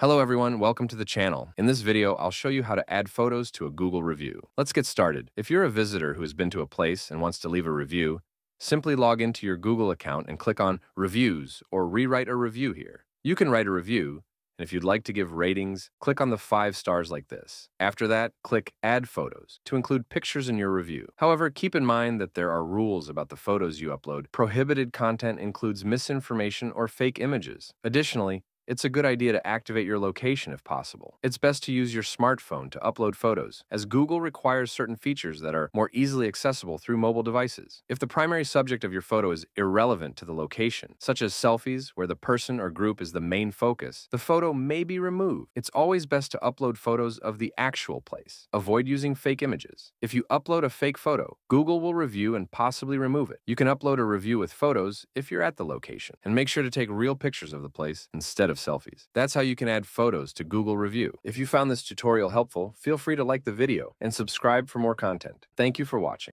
Hello everyone, welcome to the channel. In this video, I'll show you how to add photos to a Google review. Let's get started. If you're a visitor who has been to a place and wants to leave a review, simply log into your Google account and click on Reviews or Rewrite a Review here. You can write a review, and if you'd like to give ratings, click on the five stars like this. After that, click Add Photos to include pictures in your review. However, keep in mind that there are rules about the photos you upload. Prohibited content includes misinformation or fake images. Additionally, it's a good idea to activate your location if possible. It's best to use your smartphone to upload photos, as Google requires certain features that are more easily accessible through mobile devices. If the primary subject of your photo is irrelevant to the location, such as selfies where the person or group is the main focus, the photo may be removed. It's always best to upload photos of the actual place. Avoid using fake images. If you upload a fake photo, Google will review and possibly remove it. You can upload a review with photos if you're at the location, and make sure to take real pictures of the place instead of selfies. That's how you can add photos to Google Review. If you found this tutorial helpful, feel free to like the video and subscribe for more content. Thank you for watching.